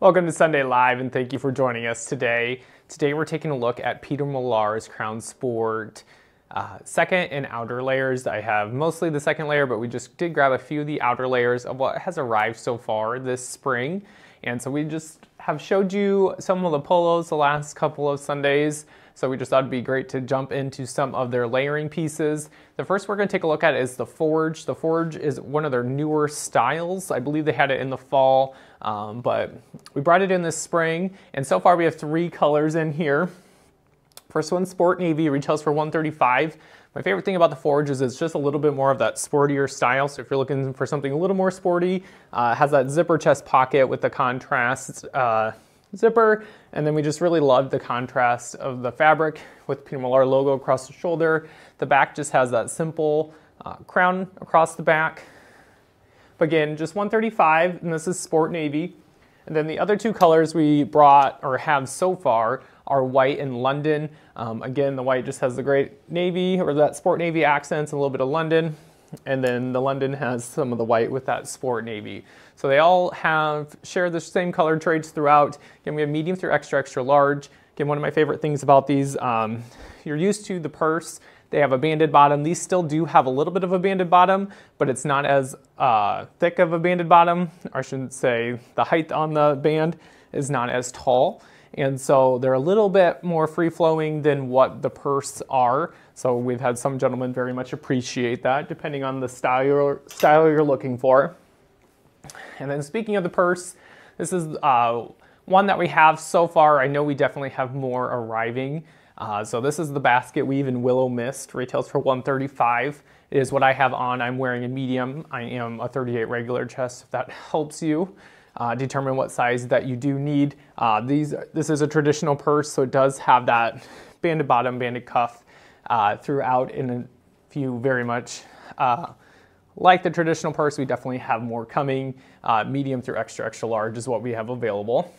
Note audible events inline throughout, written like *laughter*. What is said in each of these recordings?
Welcome to Sunday Live and thank you for joining us today. Today we're taking a look at Peter Millar's Crown Sport uh, second and outer layers. I have mostly the second layer, but we just did grab a few of the outer layers of what has arrived so far this spring. And so we just have showed you some of the polos the last couple of Sundays. So we just thought it'd be great to jump into some of their layering pieces. The first we're gonna take a look at is the Forge. The Forge is one of their newer styles. I believe they had it in the fall, um, but we brought it in this spring. And so far we have three colors in here. First one, Sport Navy, retails for 135. My favorite thing about the Forge is it's just a little bit more of that sportier style. So if you're looking for something a little more sporty, uh, has that zipper chest pocket with the contrast uh, zipper. And then we just really love the contrast of the fabric with Peter Millar logo across the shoulder. The back just has that simple uh, crown across the back. But again, just 135, and this is Sport Navy. And then the other two colors we brought or have so far are white and London. Um, again, the white just has the great navy or that sport navy accents and a little bit of London. And then the London has some of the white with that sport navy. So they all have share the same color traits throughout. Again, we have medium through extra, extra large. Again, one of my favorite things about these, um, you're used to the Perth. They have a banded bottom. These still do have a little bit of a banded bottom, but it's not as uh, thick of a banded bottom. Or I shouldn't say the height on the band is not as tall. And so they're a little bit more free flowing than what the Perth are. So we've had some gentlemen very much appreciate that depending on the style you're, style you're looking for. And then speaking of the Perth, this is uh, one that we have so far. I know we definitely have more arriving. Uh, so this is the basket weave in Willow Mist, retails for 135 it is what I have on. I'm wearing a medium. I am a 38 regular chest, if that *laughs* helps you. Uh, determine what size that you do need. Uh, these, this is a traditional Perth, so it does have that banded bottom, banded cuff uh, throughout. And if you very much uh, like the traditional Perth, we definitely have more coming. Uh, medium through extra, extra large is what we have available.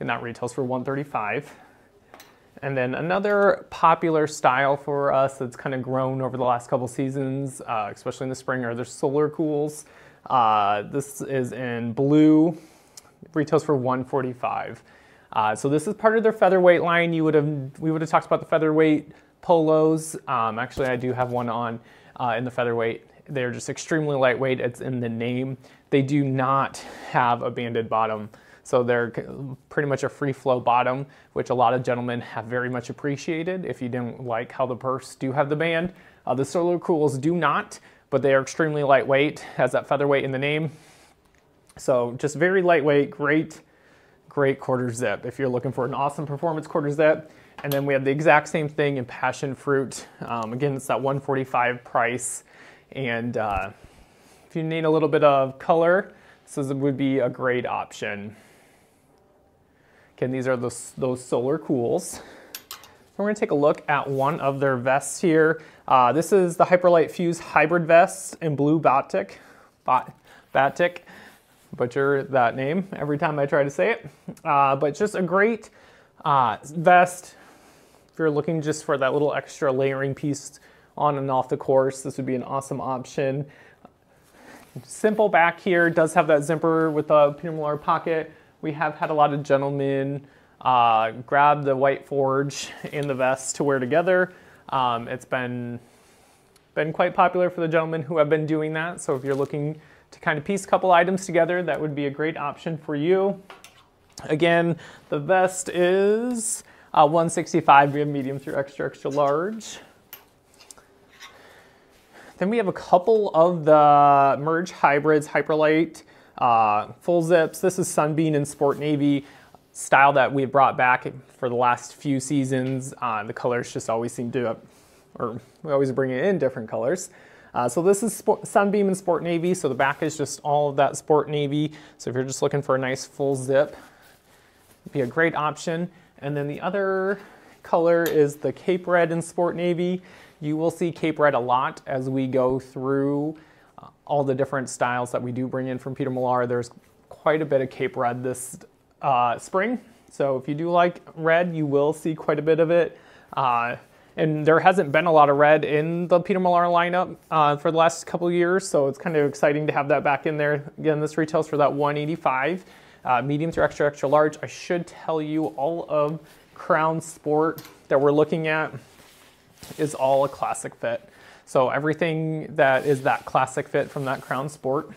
And that retails for 135. And then another popular style for us that's kind of grown over the last couple seasons, uh, especially in the spring, are the solar cools. Uh, this is in blue, retails for 145. Uh, so this is part of their featherweight line. You would have we would have talked about the featherweight polos. Um, actually, I do have one on uh, in the featherweight they're just extremely lightweight. It's in the name. They do not have a banded bottom. So they're pretty much a free flow bottom, which a lot of gentlemen have very much appreciated. If you didn't like how the Perth do have the band, uh, the Solar Cools do not, but they are extremely lightweight, has that featherweight in the name. So just very lightweight, great, great quarter zip. If you're looking for an awesome performance quarter zip, and then we have the exact same thing in passion fruit. Um, again, it's that 145 price. And uh, if you need a little bit of color, this would be a great option. Again, these are those, those solar cools. We're gonna take a look at one of their vests here. Uh, this is the Hyperlite Fuse Hybrid Vest in blue Batik. Batik, butcher that name every time I try to say it. Uh, but just a great uh, vest. You're looking just for that little extra layering piece on and off the course. This would be an awesome option. Simple back here, does have that zipper with a Peter Millar pocket. We have had a lot of gentlemen uh, grab the white forge and the vest to wear together. Um, it's been, been quite popular for the gentlemen who have been doing that. So if you're looking to kind of piece a couple items together, that would be a great option for you. Again, the vest is uh, 165, we have medium through extra, extra large. Then we have a couple of the Merge Hybrids, Hyperlite, uh, full zips. This is Sunbeam and Sport Navy style that we've brought back for the last few seasons. Uh, the colors just always seem to, or we always bring it in different colors. Uh, so this is Sport, Sunbeam and Sport Navy. So the back is just all of that Sport Navy. So if you're just looking for a nice full zip, be a great option. And then the other color is the Cape Red and Sport Navy. You will see Cape Red a lot as we go through uh, all the different styles that we do bring in from Peter Millar. There's quite a bit of Cape Red this uh, spring. So if you do like red, you will see quite a bit of it. Uh, and there hasn't been a lot of red in the Peter Millar lineup uh, for the last couple years, so it's kind of exciting to have that back in there. Again, this retails for that 185. Uh, medium through extra, extra large. I should tell you all of Crown Sport that we're looking at is all a classic fit. So everything that is that classic fit from that Crown Sport.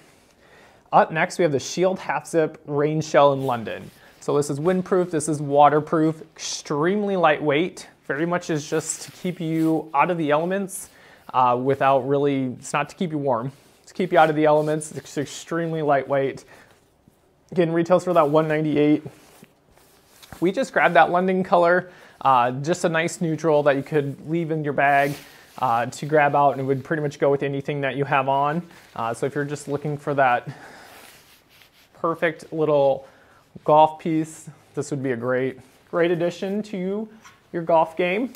Up next, we have the Shield Half Zip Rain Shell in London. So this is windproof, this is waterproof, extremely lightweight, very much is just to keep you out of the elements uh, without really, it's not to keep you warm, it's to keep you out of the elements. It's extremely lightweight. Again, retails for that 198. We just grabbed that London color, uh, just a nice neutral that you could leave in your bag uh, to grab out and it would pretty much go with anything that you have on. Uh, so if you're just looking for that perfect little golf piece, this would be a great, great addition to your golf game.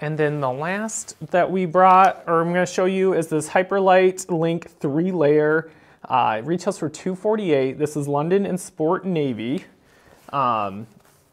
And then the last that we brought, or I'm gonna show you, is this Hyperlite Link three layer. Uh, it retails for 248. This is London and Sport Navy. Um,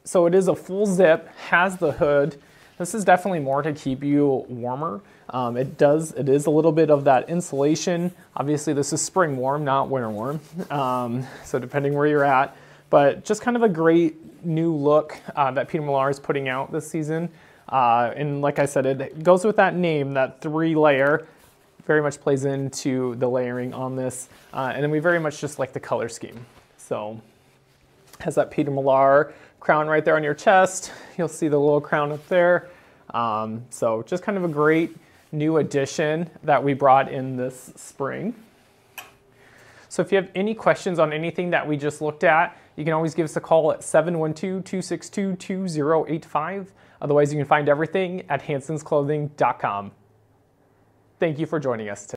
so it is a full zip, has the hood. This is definitely more to keep you warmer. Um, it does, it is a little bit of that insulation. Obviously this is spring warm, not winter warm. *laughs* Um, so depending where you're at, but just kind of a great new look uh, that Peter Millar is putting out this season. Uh, and like I said, it goes with that name, that three layer, very much plays into the layering on this. Uh, and then we very much just like the color scheme. So has that Peter Millar crown right there on your chest. You'll see the little crown up there. Um, so just kind of a great new addition that we brought in this spring. So if you have any questions on anything that we just looked at, you can always give us a call at 712-262-2085. Otherwise, you can find everything at hansensclothing.com. Thank you for joining us today.